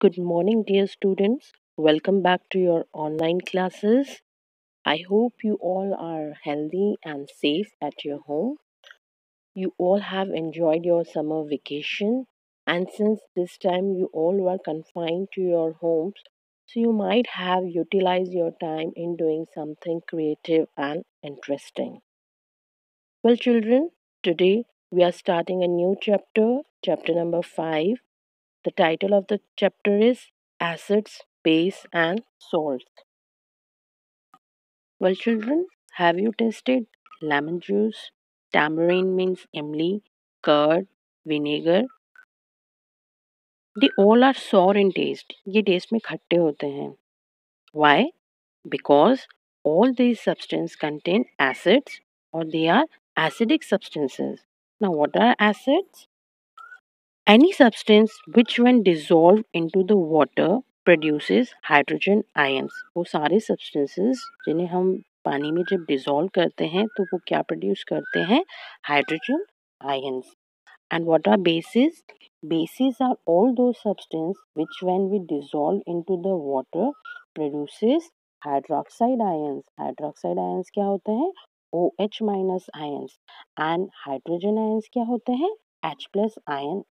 Good morning, dear students. Welcome back to your online classes. I hope you all are healthy and safe at your home. You all have enjoyed your summer vacation, and since this time you all were confined to your homes, so you might have utilized your time in doing something creative and interesting. Well, children, today we are starting a new chapter, chapter number 5 the title of the chapter is Acids, Base and Salts. Well, children, have you tasted lemon juice? Tamarind means imli, curd, vinegar. They all are sour in taste. ये taste में खट्टे होते हैं. Why? Because all these substances contain acids or they are acidic substances. Now, what are acids? Any substance which when dissolved into the water produces hydrogen ions वो सारे substances जिन्हें हम पानी में जब dissolve करते हैं तो वो क्या produce करते हैं hydrogen ions and what are bases bases are all those substances which when we dissolve into the water produces hydroxide ions hydroxide ions क्या होते हैं OH minus ions and hydrogen ions क्या होते हैं H plus ion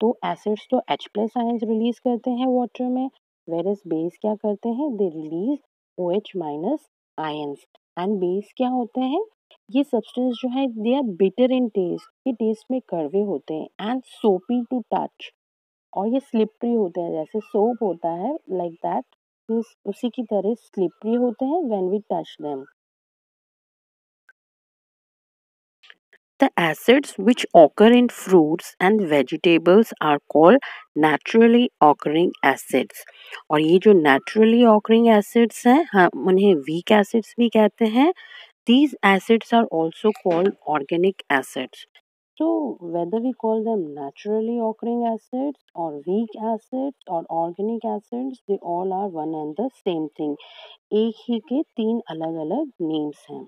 तो acids तो H plus ions release करते हैं वाटर में वेर इज़ बेस क्या करते हैं? They release O H minus ions and base क्या होते हैं? ये सब्सटेंस जो है they are bitter in taste ये टेस्ट में कड़वे होते हैं एंड सोपी टू टच और ये स्लिपरी होते हैं, जैसे सोप होता है लाइक like दैट उसी की तरह स्लिपरी होते हैं when we touch them The acids which occur in fruits and vegetables are called naturally occurring acids. और ये जो naturally occurring acids हैं हम उन्हें weak acids भी कहते हैं These acids are also called organic acids. So whether we call them naturally occurring acids or weak acids or organic acids, they all are one and the same thing. एक ही के तीन अलग अलग names हैं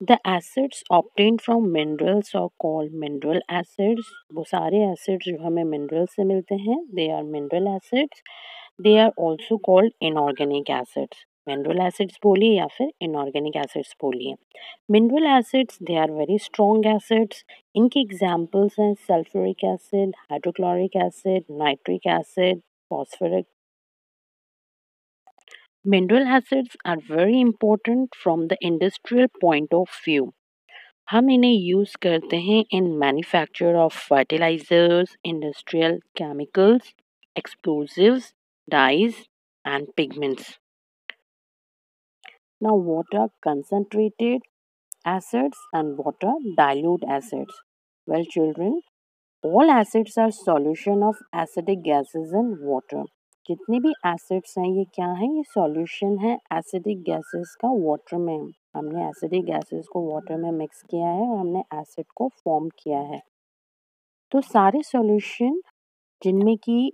The acids obtained from minerals are called mineral acids. वो सारे acids जो हमें minerals से मिलते हैं they are mineral acids. They are also called inorganic acids. mineral acids बोलिए या फिर inorganic acids बोलिए mineral acids they are very strong acids इनके examples हैं sulfuric acid hydrochloric acid nitric acid phosphoric Mineral acids are very important from the industrial point of view. हम इन्हें use करते हैं in manufacture of fertilisers industrial chemicals explosives, dyes, and pigments. Now, what are concentrated acids and what are dilute acids? Well, children, all acids are solution of acidic gases in water. जितने भी acids हैं, ये क्या हैं? ये solution है acidic gases का water में। हमने एसिडिक गैसेस को वाटर में मिक्स किया है और हमने एसिड को फॉर्म किया है। तो सारे सॉल्यूशन जिनमें की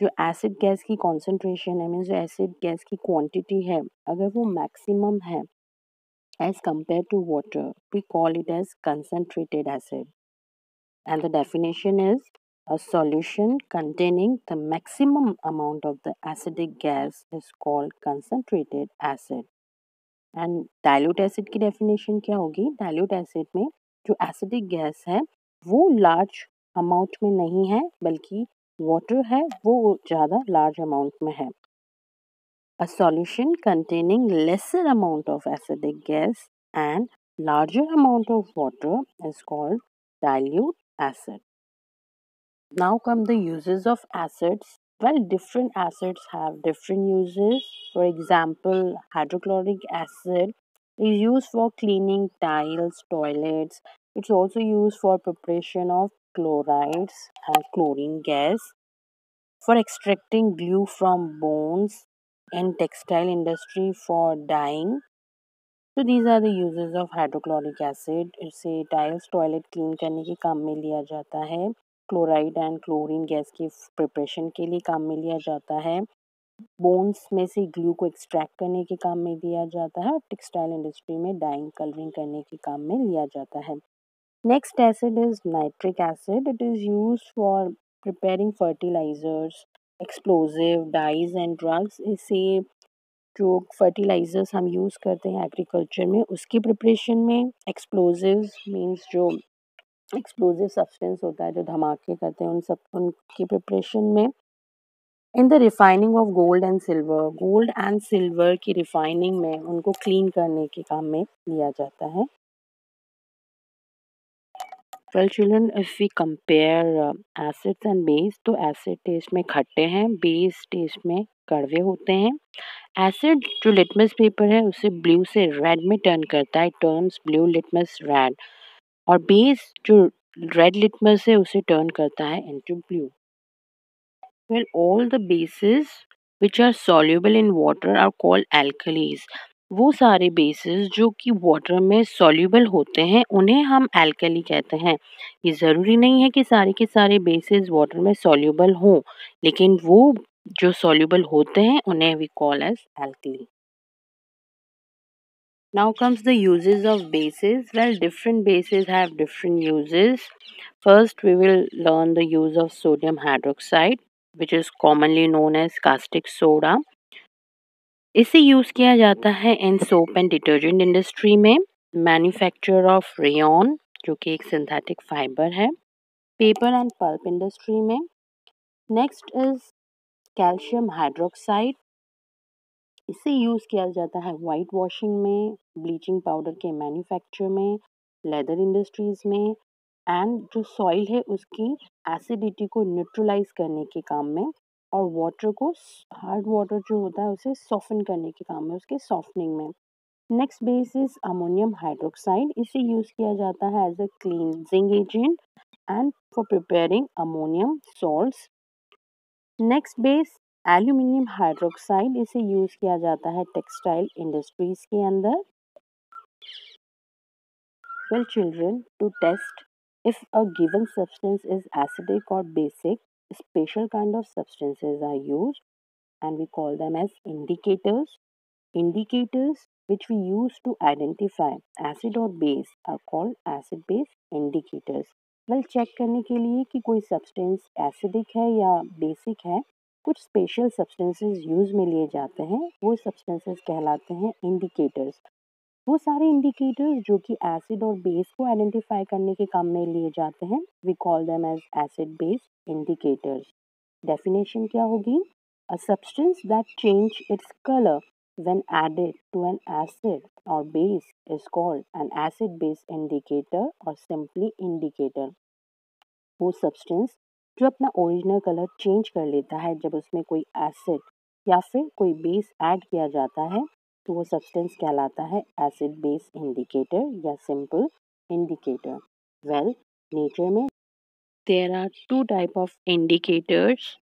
जो एसिड गैस की कॉन्सेंट्रेशन है, मीन्स जो एसिड गैस की क्वांटिटी है, अगर वो मैक्सिमम है, as compare to water, we call it as concentrated acid. And the definition is A solution containing the maximum amount of the acidic gas is called concentrated acid. And dilute acid की definition क्या होगी dilute acid में जो acidic gas है वो large amount में नहीं है बल्कि वाटर है वो ज़्यादा लार्ज अमाउंट में है A solution containing lesser amount of acidic gas and larger amount of water is called dilute acid. Now come the uses of acids. Well, different acids have different uses. For example, hydrochloric acid is used for cleaning tiles, toilets. It's also used for preparation of chlorides and chlorine gas, for extracting glue from bones, in textile industry for dyeing. So these are the uses of hydrochloric acid. इसे tiles toilet clean करने के काम में लिया जाता है chloride and chlorine gas की preparation के लिए काम में लिया जाता है। बोन्स में से ग्लू को एक्सट्रैक्ट करने के काम में लिया जाता है और टेक्सटाइल इंडस्ट्री में डाइंग कलरिंग करने के काम में लिया जाता है। Next acid is nitric acid it is use for preparing fertilizers explosive dyes and drugs इसे जो फर्टिलाइजर्स हम यूज़ करते हैं एग्रीकल्चर में, उसकी प्रिपरेशन में एक्सप्लोजिव मींस जो एक्सप्लोजिव सब्सटेंस होता है जो धमाके करते हैं, उन सब, उनकी प्रिपरेशन में। In the refining of gold and silver gold and silver की रिफाइनिंग में उनको क्लीन करने के काम में लिया जाता है। Well children if we compare acids and base तो एसिड टेस्ट में खट्टे हैं बेस टेस्ट में कड़वे होते हैं। एसिड जो लिटमस पेपर है, उसे ब्लू से रेड में टर्न करता है टर्न्स ब्लू लिटमस रेड और बेस जो रेड लिटमस है उसे टर्न करता है into blue Well, all the bases which are soluble in water are called alkalis. वो सारे बेसिस जो कि वाटर में सॉल्यूबल होते हैं उन्हें हम एल्कली कहते हैं। ये ज़रूरी नहीं है कि सारे के सारे बेसिस वाटर में सॉल्यूबल हों लेकिन वो जो सॉल्यूबल होते हैं उन्हें we call as alkali Now comes the uses of bases. Well, different bases have different uses. First, we will learn the use of sodium hydroxide. Which is commonly known as caustic soda इसे use किया जाता है in soap and detergent industry में manufacture of rayon जो कि एक synthetic fibre है paper and pulp industry में नेक्स्ट इज़ कैल्शियम हाइड्रोक्साइड इसे यूज़ किया जाता है वाइट वॉशिंग में ब्लीचिंग पाउडर के मैन्युफैक्चर में लेदर इंडस्ट्रीज़ में एंड जो सॉइल है उसकी एसिडिटी को न्यूट्रलाइज करने के काम में और वाटर को हार्ड वाटर जो होता है उसे सॉफन करने के काम में, उसके सॉफ्टनिंग में। Next base is ammonium hydroxide इसे यूज़ किया जाता है as a cleansing agent and for preparing ammonium salts next base aluminium hydroxide इसे यूज़ किया जाता है टेक्सटाइल इंडस्ट्रीज़ के अंदर। Well children to test if a given substance is acidic और basic special kind of substances are use and we call them as indicators indicators which we use to identify acid or base are called acid base indicators. Well, check karne ke liye ki koi substance acidic hai ya basic hai कुछ special substances use में लिए जाते हैं। वो substances कहलाते हैं indicators वो सारे इंडिकेटर्स जो कि एसिड और बेस को आइडेंटिफाई करने के काम में लिए जाते हैं we call them as acid base indicators definition क्या होगी? A substance that change its colour when added to an acid or base is called an acid base indicator or simply indicator वो सब्सटेंस जो अपना original colour change कर लेता है, जब उसमें कोई एसिड या फिर कोई बेस ऐड किया जाता है तो वो सब्सटेंस कहलाता है एसिड बेस इंडिकेटर या सिंपल इंडिकेटर वेल नेचर में there are two type of indicators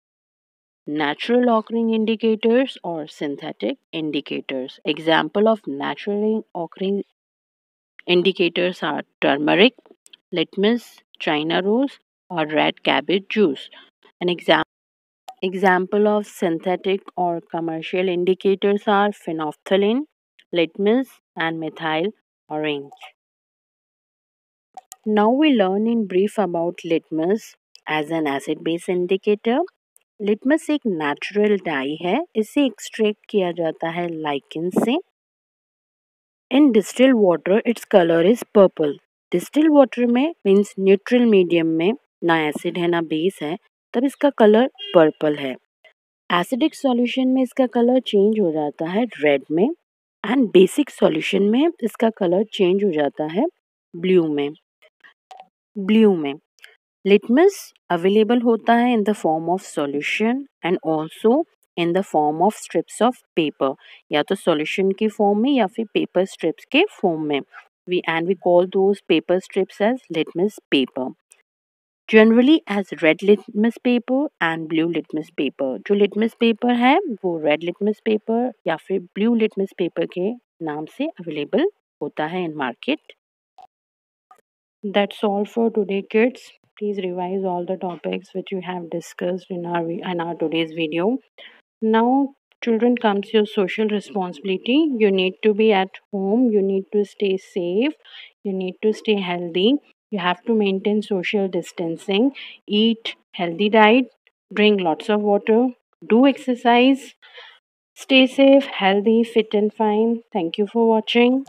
natural occurring indicators और synthetic indicators example of natural occurring indicators are turmeric litmus China rose or red cabbage juice. An example Example of synthetic or commercial indicators are phenolphthalein, litmus and methyl orange. Now we learn in brief about litmus as an acid base indicator. Litmus एक natural die है इसे extract किया जाता है lichen से in distil water its colour is purple distil water में means neutral medium में ना एसिड है ना बेस है, तब इसका कलर पर्पल है। एसिडिक सॉल्यूशन में इसका कलर चेंज हो जाता है रेड में, एंड बेसिक सॉल्यूशन में इसका कलर चेंज हो जाता है ब्लू में। ब्लू में लिटमस अवेलेबल होता है in the form of solution and also in the form of strips of paper, या तो सॉल्यूशन के फॉर्म में या फिर पेपर स्ट्रिप्स के फॉर्म में। We, and we call those paper strips as litmus paper. Generally as red litmus paper and blue litmus paper जो litmus paper है वो रेड लिटमस पेपर या फिर ब्लू लिटमस पेपर के नाम से अवेलेबल होता है in market That's all for today, kids. Please revise all the topics which you have discussed in our in our today's video. Now, children comes your social responsibility. You need to be at home. You need to stay safe. You need to stay healthy. You have to maintain social distancing, eat healthy diet, drink lots of water, do exercise, stay safe, healthy, fit and fine. Thank you for watching.